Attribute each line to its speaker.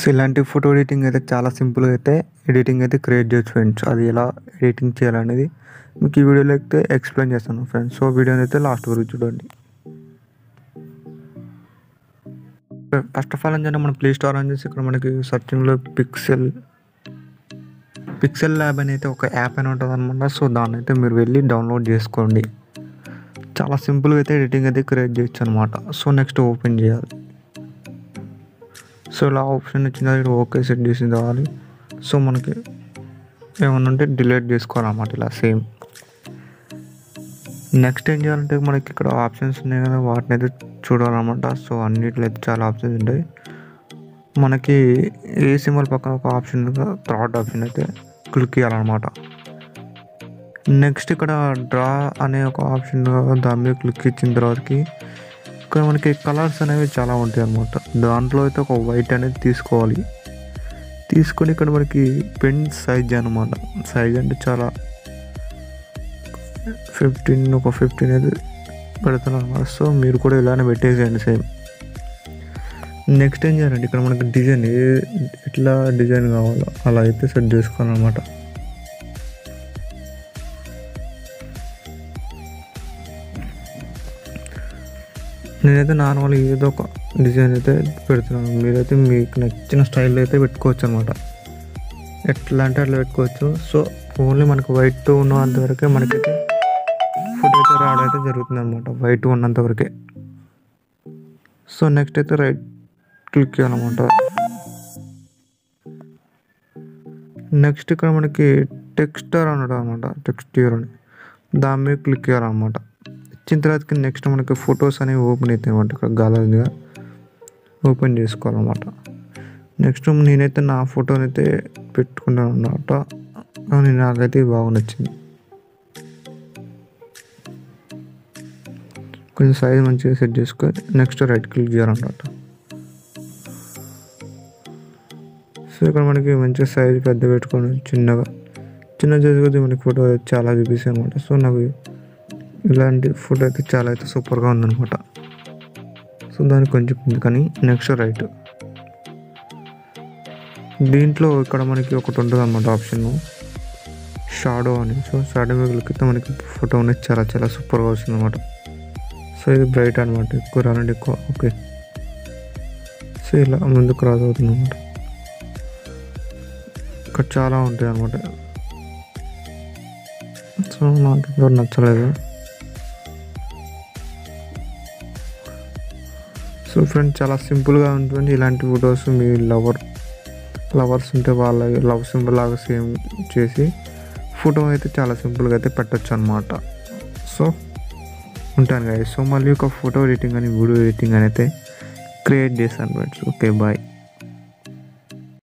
Speaker 1: So ఇలాంటి photo editing అయితే చాలా సింపుల్గా అయితే ఎడిటింగ్ అయితే క్రియేట్ చేయొచ్చు ఫ్రెండ్స్ అది ఎలా ఎడిటింగ్ చేయాలనేది మీకు ఈ వీడియోలో అయితే ఎక్స్ప్లెయిన్ చేస్తాను ఫ్రెండ్స్ సో వీడియోని అయితే లాస్ట్ వరకు చూడండి. ఫస్ట్ ఆఫ్ ఆల్ ఏంటంటే మన ప్లే స్టోర్ అని చేసి ఇక్కడ మనకి సర్చింగ్లో పిక్సెల్ పిక్సెల్ ల్యాబ్ అని అయితే ఒక యాప్ అని ఉంటుంది అనమాట. సో దాన్ని అయితే మీరు వెళ్ళి డౌన్లోడ్ చేసుకోండి. చాలా సింపుల్గా అయితే ఎడిటింగ్ అయితే క్రియేట్ చేయొచ్చు అనమాట. సో నెక్స్ట్ ఓపెన్ చేయాలి. సో ఇలా ఆప్షన్ వచ్చిన ఓకే సెట్ చేసి కావాలి. సో మనకి ఏమన్నా ఉంటే డిలీట్ చేసుకోవాలన్నమాట ఇలా సేమ్. నెక్స్ట్ ఏం చేయాలంటే మనకి ఇక్కడ ఆప్షన్స్ ఉన్నాయి కదా వాటిని అయితే చూడాలన్నమాట. సో అన్నిట్లో అయితే చాలా ఆప్షన్స్ ఉంటాయి. మనకి ఏ సింబల్ పక్కన ఒక ఆప్షన్ థర్డ్ ఆప్షన్ అయితే క్లిక్ చేయాలన్నమాట. నెక్స్ట్ ఇక్కడ డ్రా అనే ఒక ఆప్షన్ దాని మీద క్లిక్ ఇచ్చిన తర్వాతకి ఇక్కడ మనకి కలర్స్ అనేవి చాలా ఉంటాయి అన్నమాట. దాంట్లో అయితే ఒక వైట్ అనేది తీసుకోవాలి. తీసుకొని ఇక్కడ మనకి పెన్ సైజ్ అనమాట సైజ్ అంటే చాలా ఫిఫ్టీన్ ఒక ఫిఫ్టీన్ అయితే పెడతాను అనమాట సో మీరు కూడా ఇలానే పెట్టేసేయండి సేమ్. నెక్స్ట్ ఏం చేయాలండి ఇక్కడ మనకి డిజైన్ ఏ ఎట్లా డిజైన్ కావాలో అలా అయితే సెట్ చేసుకోవాలన్నమాట. నేనైతే నార్మల్ ఏదో ఒక డిజైన్ అయితే పెడుతున్నాను. మీరైతే మీకు నచ్చిన స్టైల్లో అయితే పెట్టుకోవచ్చు అనమాట ఎట్లా అంటే అట్లా పెట్టుకోవచ్చు. సో ఓన్లీ మనకు వైట్ ఉన్నంతవరకే మనకైతే ఫుడ్ అయితే రావడం అయితే జరుగుతుంది అనమాట వైట్ ఉన్నంత వరకే. సో నెక్స్ట్ అయితే రైట్ క్లిక్ చేయాలన్నమాట నెక్స్ట్ ఇక్కడ మనకి టెక్స్టర్ అనడం అనమాట టెక్స్టియర్ అని. దాని మీద క్లిక్ చేయాలన్నమాట ఇచ్చిన తర్వాత నెక్స్ట్ మనకి ఫొటోస్ అనేవి ఓపెన్ అవుతాయి అనమాట ఇక్కడ గాలరీగా ఓపెన్ చేసుకోవాలన్నమాట. నెక్స్ట్ నేనైతే నా ఫోటోని అయితే పెట్టుకున్నాను అనమాట అని నాకైతే బాగా నచ్చింది. కొంచెం సైజ్ మంచిగా సెట్ చేసుకొని నెక్స్ట్ రైట్ క్లిక్ చేయాలన్నమాట. సో ఇక్కడ మనకి మంచిగా సైజ్ పెద్ద పెట్టుకొని చిన్నగా చిన్న సైజ్ కొద్దిగా మనకి ఫోటో చాలా చూపిస్తాయి అనమాట సో నాకు ఇలాంటి ఫోటో అయితే చాలా అయితే సూపర్గా ఉందనమాట సో దానికి కొంచెం కానీ నెక్స్ట్ రైట్. దీంట్లో ఇక్కడ మనకి ఒకటి ఉంటుంది అనమాట ఆప్షన్. షాడో అని. సో షాడో మీద మనకి ఫోటో అనేది చాలా చాలా సూపర్గా వస్తుంది అనమాట సో ఇది బ్రైట్ అనమాట ఎక్కువ రానండి ఎక్కువ. ఓకే. సో ఇలా ముందుకు రాదు అవుతుంది అనమాట ఇక్కడ చాలా ఉంటాయి అనమాట సో నాకు ఇప్పుడు నచ్చలేదు. సో ఫ్రెండ్స్ చాలా సింపుల్గా ఉంటుంది. ఇలాంటి ఫొటోస్ మీ లవర్ లవర్స్ ఉంటే వాళ్ళ లవ్ సింబల్ లాగా సేమ్ చేసి ఫోటో అయితే చాలా సింపుల్గా అయితే పెట్టచ్చు అనమాట సో ఉంటాను కదా సో మళ్ళీ ఒక ఫోటో ఎడిటింగ్ అని వీడియో ఎడిటింగ్ అని అయితే క్రియేట్ చేశాను ఫ్రెండ్స్ ఓకే బాయ్